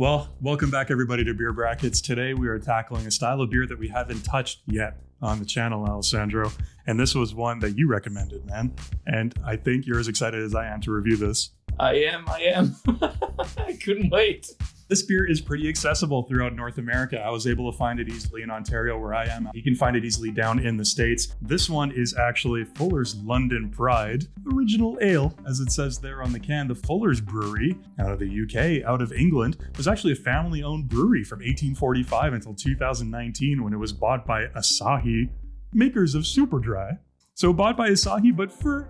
Well, welcome back, everybody, to Beer Brackets. Today, we are tackling a style of beer that we haven't touched yet on the channel, Alessandro. And this was one that you recommended, man. And I think you're as excited as I am to review this. I am, I am. I couldn't wait. This beer is pretty accessible throughout North America. I was able to find it easily in Ontario, where I am. You can find it easily down in the States. This one is actually Fuller's London Pride Original Ale, as it says there on the can. The Fuller's Brewery out of the UK, out of England, was actually a family owned brewery from 1845 until 2019 when it was bought by Asahi, makers of Super Dry. So bought by Asahi, but for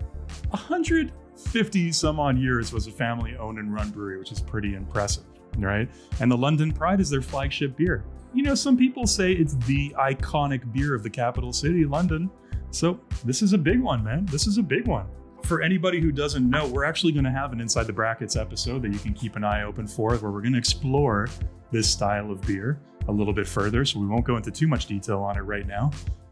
150 some odd years was a family owned and run brewery, which is pretty impressive right? And the London Pride is their flagship beer. You know, some people say it's the iconic beer of the capital city, London. So this is a big one, man. This is a big one. For anybody who doesn't know, we're actually going to have an Inside the Brackets episode that you can keep an eye open for, where we're going to explore this style of beer a little bit further. So we won't go into too much detail on it right now.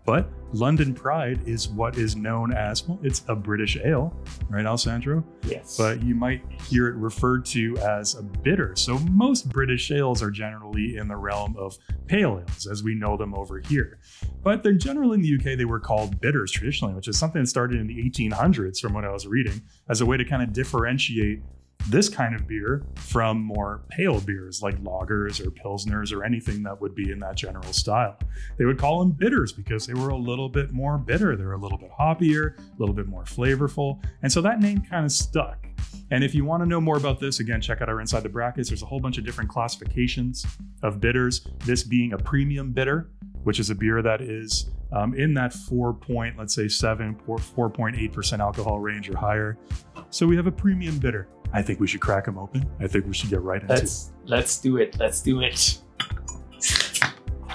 But London Pride is what is known as, well, it's a British ale, right, Alessandro? Yes. But you might hear it referred to as a bitter. So most British ales are generally in the realm of pale ales, as we know them over here. But they're generally in the UK, they were called bitters traditionally, which is something that started in the 1800s from what I was reading, as a way to kind of differentiate this kind of beer from more pale beers like lagers or pilsners or anything that would be in that general style. They would call them bitters because they were a little bit more bitter. They're a little bit hoppier, a little bit more flavorful. And so that name kind of stuck. And if you want to know more about this, again, check out our Inside the Brackets. There's a whole bunch of different classifications of bitters, this being a premium bitter, which is a beer that is um, in that four point, let's say seven or 4.8% alcohol range or higher. So we have a premium bitter. I think we should crack them open. I think we should get right into let's, it. Let's do it. Let's do it.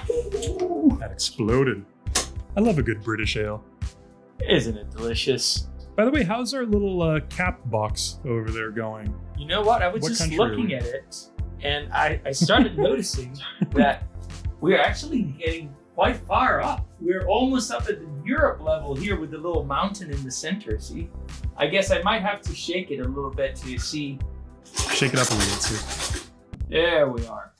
that exploded. I love a good British ale. Isn't it delicious? By the way, how's our little uh, cap box over there going? You know what? I was what just looking at it and I, I started noticing that we're actually getting quite far up. We're almost up at the Europe level here with the little mountain in the center. See, I guess I might have to shake it a little bit to see. Shake it up a little too. There we are.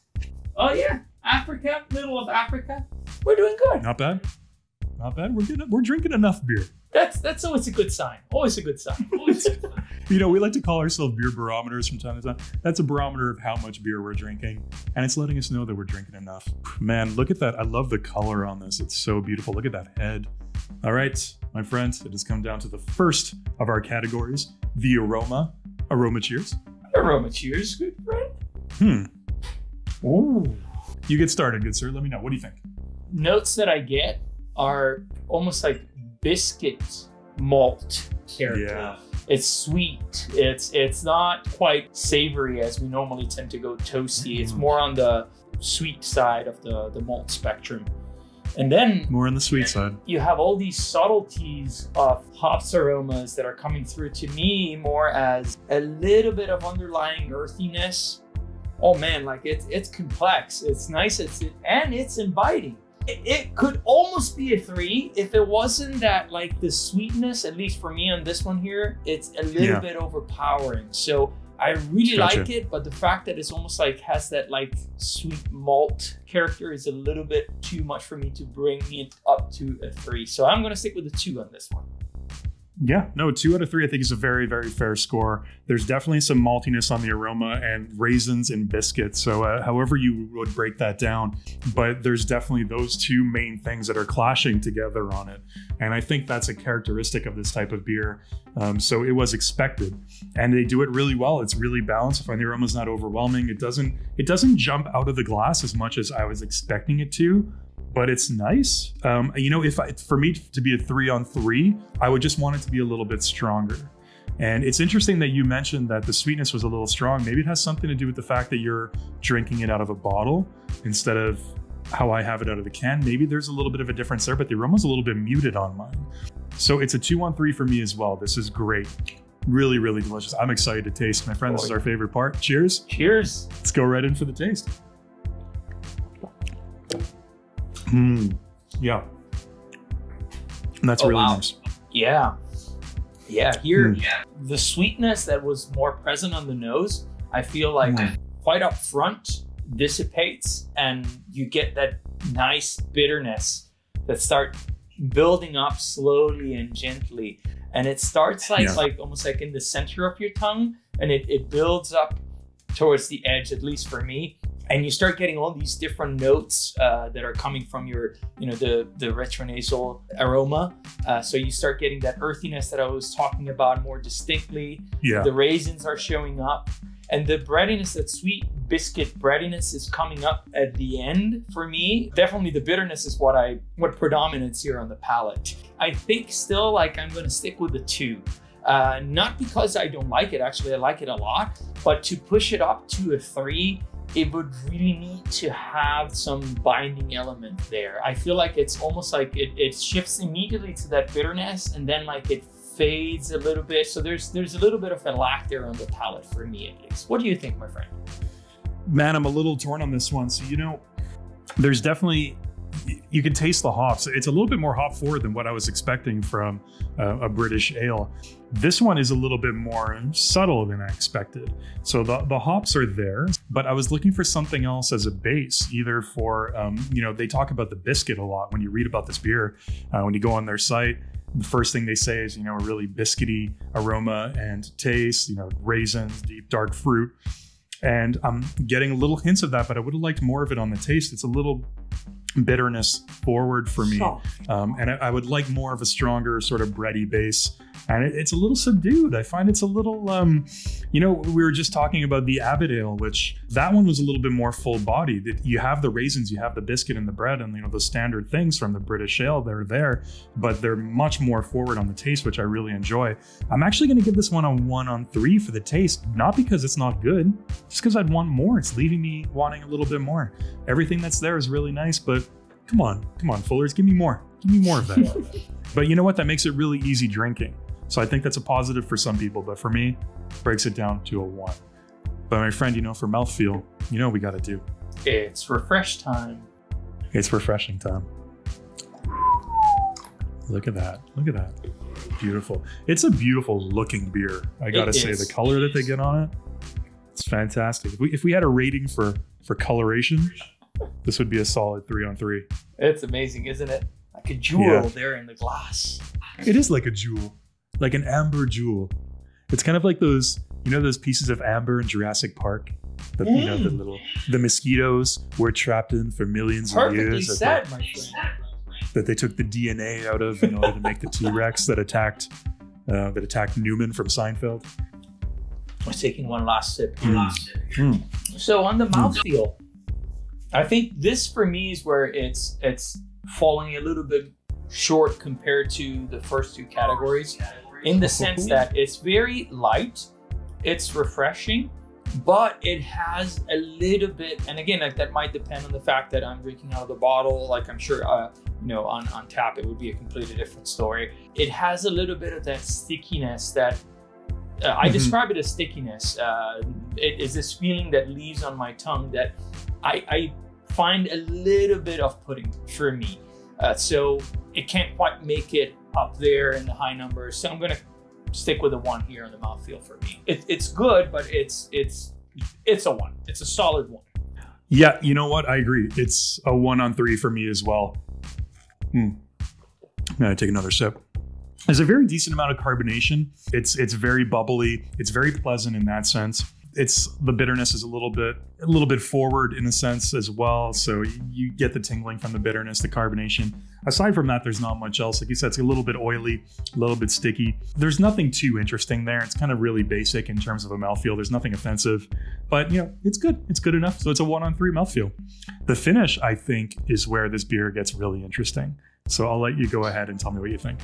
Oh yeah, Africa, middle of Africa. We're doing good. Not bad. Not bad. We're good. We're drinking enough beer. That's that's always a good sign. Always a good sign. Always a good sign. you know, we like to call ourselves beer barometers from time to time. That's a barometer of how much beer we're drinking, and it's letting us know that we're drinking enough. Man, look at that. I love the color on this. It's so beautiful. Look at that head. All right, my friends, it has come down to the first of our categories, the aroma. Aroma cheers. Aroma cheers, good friend. Hmm. Ooh. You get started, good sir. Let me know. What do you think? Notes that I get are almost like biscuit malt character. Yeah. It's sweet. It's it's not quite savory as we normally tend to go toasty. It's mm. more on the sweet side of the, the malt spectrum. And then more on the sweet side. You have all these subtleties of hops aromas that are coming through to me more as a little bit of underlying earthiness. Oh man, like it's it's complex. It's nice. It's and it's inviting it could almost be a three if it wasn't that like the sweetness at least for me on this one here it's a little yeah. bit overpowering so i really gotcha. like it but the fact that it's almost like has that like sweet malt character is a little bit too much for me to bring it up to a three so i'm going to stick with a two on this one yeah, no, two out of three I think is a very, very fair score. There's definitely some maltiness on the aroma and raisins and biscuits. So, uh, however you would break that down, but there's definitely those two main things that are clashing together on it. And I think that's a characteristic of this type of beer. Um, so it was expected, and they do it really well. It's really balanced. I find the aroma's not overwhelming. It doesn't it doesn't jump out of the glass as much as I was expecting it to but it's nice. Um, you know, if I, for me to be a three on three, I would just want it to be a little bit stronger. And it's interesting that you mentioned that the sweetness was a little strong. Maybe it has something to do with the fact that you're drinking it out of a bottle instead of how I have it out of the can. Maybe there's a little bit of a difference there, but the aroma's a little bit muted on mine. So it's a two on three for me as well. This is great. Really, really delicious. I'm excited to taste. My friend, this is our favorite part. Cheers. Cheers. Let's go right in for the taste. Mm, yeah. And that's oh, really wow. nice. Yeah. Yeah. Here, mm. the sweetness that was more present on the nose, I feel like mm. quite up front dissipates and you get that nice bitterness that start building up slowly and gently and it starts like Yeah. like almost like in the center of your tongue and it, it builds up towards the edge at least for me and you start getting all these different notes uh, that are coming from your you know the the retronasal aroma. Uh, so you start getting that earthiness that i was talking about more distinctly. Yeah. the raisins are showing up. And the breadiness that sweet biscuit breadiness is coming up at the end for me. Definitely the bitterness is what i what predominates here on the palate. I think still like i'm going to stick with the two. Uh, not because i don't like it actually i like it a lot but to push it up to a three it would really need to have some binding element there i feel like it's almost like it, it shifts immediately to that bitterness and then like it fades a little bit. So there's there's a little bit of a lack there on the palate for me at least. What do you think, my friend? Man, I'm a little torn on this one. So, you know, there's definitely, you can taste the hops. It's a little bit more hop forward than what I was expecting from uh, a British ale. This one is a little bit more subtle than I expected. So the, the hops are there, but I was looking for something else as a base, either for, um, you know, they talk about the biscuit a lot when you read about this beer. Uh, when you go on their site, the first thing they say is, you know, a really biscuity aroma and taste, you know, raisins, deep dark fruit. And I'm getting a little hints of that, but I would have liked more of it on the taste. It's a little bitterness forward for me. Um, and I, I would like more of a stronger sort of bready base. And it, it's a little subdued. I find it's a little, um, you know, we were just talking about the Abbot Ale, which that one was a little bit more full bodied. You have the raisins, you have the biscuit and the bread, and you know the standard things from the British Ale. They're there, but they're much more forward on the taste, which I really enjoy. I'm actually going to give this one a one on three for the taste, not because it's not good, just because I'd want more. It's leaving me wanting a little bit more. Everything that's there is really nice, but come on, come on, Fuller's, give me more. Give me more of that. but you know what? That makes it really easy drinking. So I think that's a positive for some people, but for me, breaks it down to a one. But my friend, you know, for mouthfeel, you know what we got to do. It's refresh time. It's refreshing time. Look at that. Look at that. Beautiful. It's a beautiful looking beer. I got to It say, the color that they get on it, it's fantastic. If we, if we had a rating for for coloration, this would be a solid three on three. It's amazing, isn't it? Like a jewel Yeah. there in the glass. It is like a jewel, like an amber jewel. It's kind of like those, you know, those pieces of amber in Jurassic Park. The, you know, the Mm. little the mosquitoes were trapped in for millions of Perfectly years. that said, they- my friend. that they took the DNA out of in order to make the T Rex that attacked uh, that attacked Newman from Seinfeld. We're taking one last sip. Mm. Mm. So on the mouthfeel, I think this for me is where it's it's falling a little bit short compared to the first two categories, in the sense that it's very light, it's refreshing, but it has a little bit. And again, like that might depend on the fact that I'm drinking out of the bottle. Like I'm sure, uh, you know, on on tap it would be a completely different story. It has a little bit of that stickiness that uh, I Mhm. describe it as stickiness. Uh, it is this feeling that leaves on my tongue that I, I find a little bit off putting for me. Uh, so it can't quite make it up there in the high numbers. So I'm gonna stick with a one here on the mouthfeel for me. It, it's good, but it's it's it's a one. It's a solid one. Yeah, you know what? I agree. It's a one on three for me as well. Hmm. I'm gonna take another sip. There's a very decent amount of carbonation. It's it's very bubbly. It's very pleasant in that sense. It's the bitterness is a little bit a little bit forward in a sense as well. So you, get the tingling from the bitterness, the carbonation. Aside from that, there's not much else. Like you said, it's a little bit oily, a little bit sticky. There's nothing too interesting there. It's kind of really basic in terms of a mouthfeel. There's nothing offensive, but you know, it's good. It's good enough. So it's a one on three mouthfeel. The finish, I think, is where this beer gets really interesting. So I'll let you go ahead and tell me what you think.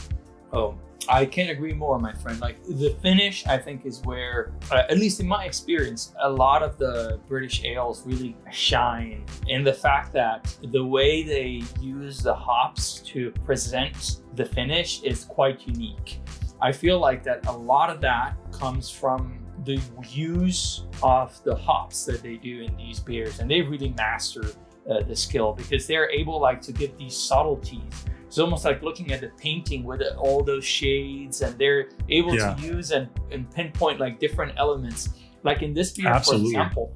Oh, I can't agree more, my friend. Like the finish, I think is where, uh, at least in my experience, a lot of the British ales really shine in the fact that the way they use the hops to present the finish is quite unique. I feel like that a lot of that comes from the use of the hops that they do in these beers, and they really master uh, the skill because they're able like to give these subtleties it's almost like looking at the painting with all those shades and they're able Yeah. to use and, and pinpoint like different elements like in this beer Absolutely. for example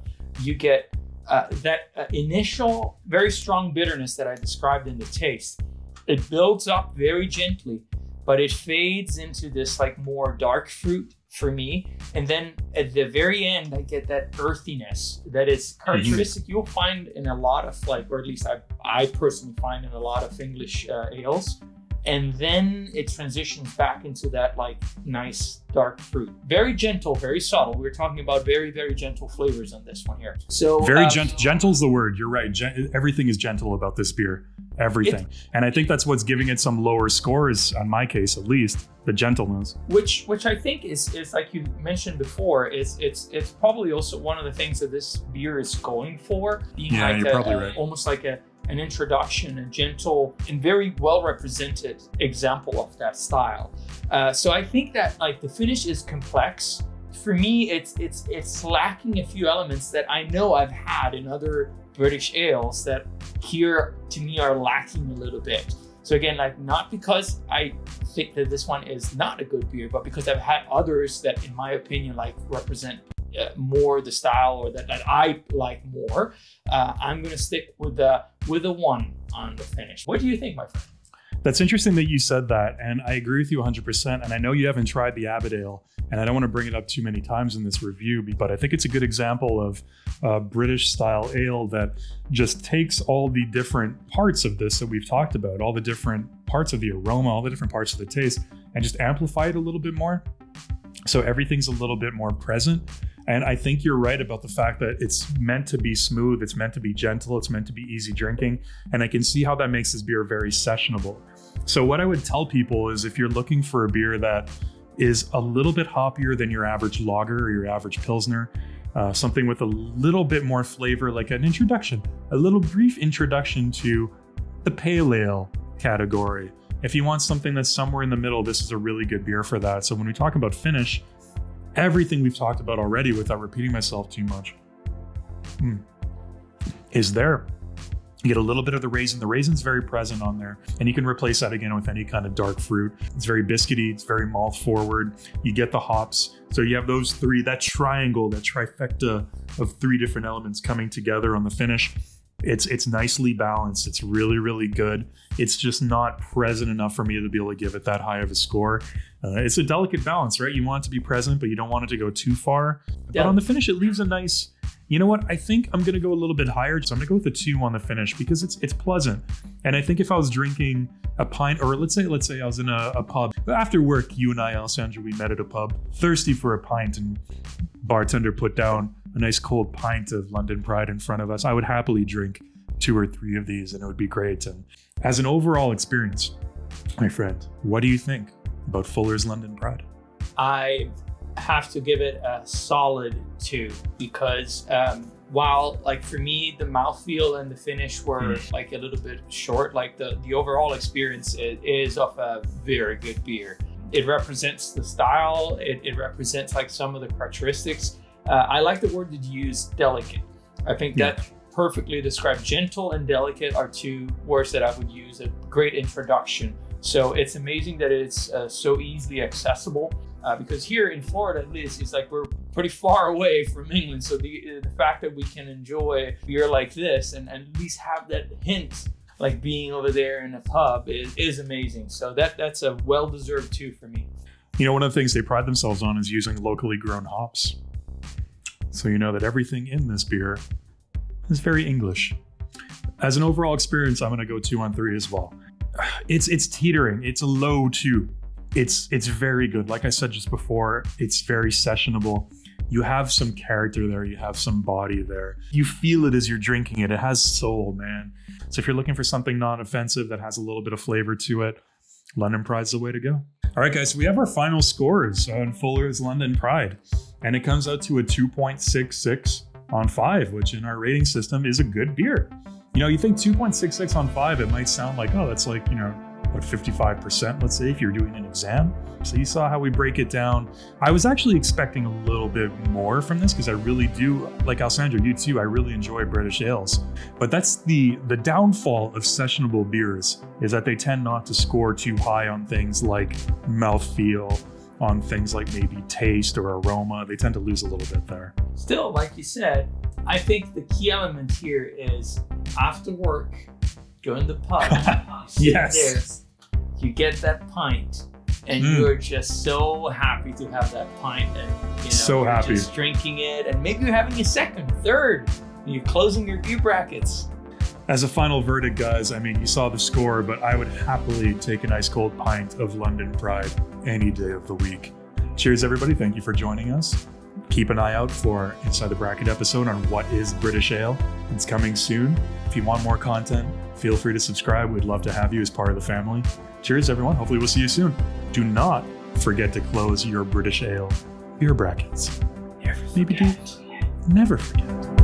you get uh, that uh, initial, very strong bitterness that I described in the taste, it builds up very gently, but it fades into this like more dark fruit for me. And then at the very end, I get that earthiness that is Mm-hmm. characteristic you'll find in a lot of like, or at least I, I personally find in a lot of English uh, ales. And then it transitions back into that like nice dark fruit. Very gentle, very subtle. We are talking about very, very gentle flavors on this one here. So Very gent- gentle's the word. You're right. Gen- everything is gentle about this beer. Everything. and I think that's what's giving it some lower scores, on my case at least, the gentleness. which which I think is is like you mentioned before is it's it's probably also one of the things that this beer is going for being Yeah, like you're a, probably a- right. almost like a an introduction a gentle and very well represented example of that style. Uh, so I think that like the finish is complex. For me it's it's it's lacking a few elements that I know I've had in other British ales that here to me are lacking a little bit. So again, like not because I think that this one is not a good beer, but because I've had others that, in my opinion, like represent uh, more the style or that, that I like more. Uh, I'm gonna stick with the with a one on the finish. What do you think, my friend? That's interesting that you said that, and I agree with you 100%. And I know you haven't tried the Abbot Ale, and I don't want to bring it up too many times in this review, but I think it's a good example of uh, British style ale that just takes all the different parts of this that we've talked about, all the different parts of the aroma, all the different parts of the taste, and just amplify it a little bit more. So everything's a little bit more present. And I think you're right about the fact that it's meant to be smooth, it's meant to be gentle, it's meant to be easy drinking. And I can see how that makes this beer very sessionable. So, what I would tell people is if you're looking for a beer that is a little bit hoppier than your average lager or your average Pilsner, uh, something with a little bit more flavor, like an introduction, a little brief introduction to the pale ale category. If you want something that's somewhere in the middle, this is a really good beer for that. So, when we talk about finish, everything we've talked about already without repeating myself too much hmm, is there. You get a little bit of the raisin. The raisin's very present on there, and you can replace that again with any kind of dark fruit. It's very biscuity. It's very malt forward. You get the hops. So you have those three, that triangle, that trifecta of three different elements coming together on the finish. It's it's nicely balanced. It's really really good. It's just not present enough for me to be able to give it that high of a score. Uh, it's a delicate balance, right? You want it to be present, but you don't want it to go too far. But on the finish, it leaves a nice. You know what? I think I'm gonna go a little bit higher. So I'm gonna go with a two on the finish because it's it's pleasant. And I think if I was drinking a pint, or let's say let's say I was in a, a pub after work, you and I, Alessandro, we met at a pub, thirsty for a pint, and bartender put down a nice cold pint of London Pride in front of us. I would happily drink two or three of these, and it would be great. And as an overall experience, my friend, what do you think about Fuller's London Pride? I have to give it a solid two because um, while like for me the mouthfeel and the finish were like a little bit short, like the the overall experience is, is of a very good beer. It represents the style. It, it represents like some of the characteristics. Uh, I like the word that you use, delicate. I think Yeah. that perfectly describes gentle and delicate are two words that I would use. A great introduction. So it's amazing that it's uh, so easily accessible. Uh, because here in Florida, at least, it's like we're pretty far away from England. So the the fact that we can enjoy beer like this and, and at least have that hint, like being over there in a pub, is, is amazing. So that that's a well deserved two for me. You know, one of the things they pride themselves on is using locally grown hops. So you know that everything in this beer is very English. As an overall experience, I'm going to go two on three as well. It's it's teetering. It's a low two. It's it's very good. Like I said just before, it's very sessionable. You have some character there. You have some body there. You feel it as you're drinking it. It has soul, man. So if you're looking for something non-offensive that has a little bit of flavor to it, London Pride's the way to go. All right, guys, so we have our final scores on Fuller's London Pride, and it comes out to a 2.66 on 5, which in our rating system is a good beer. You know, you think 2.66 on 5, it might sound like, oh, that's like, you know, what, 55%, let's say, if you're doing an exam. So you saw how we break it down. I was actually expecting a little bit more from this because I really do, like Alessandro, you too, I really enjoy British ales. But that's the the downfall of sessionable beers is that they tend not to score too high on things like mouthfeel, on things like maybe taste or aroma. They tend to lose a little bit there. Still, like you said, I think the key element here is after work, go in the pub, Yes. there, you get that pint, and Mm. you're just so happy to have that pint, and you know, So happy. just drinking it, and maybe you're having a second, third, and you're closing your beer brackets. As a final verdict, guys, I mean, you saw the score, but I would happily take an ice cold pint of London Pride any day of the week. Cheers, everybody. Thank you for joining us. Keep an eye out for Inside the Bracket episode on what is British Ale. It's coming soon. If you want more content, feel free to subscribe. We'd love to have you as part of the family. Cheers, everyone. Hopefully, we'll see you soon. Do not forget to close your British Ale beer brackets. Never Maybe do. Never forget.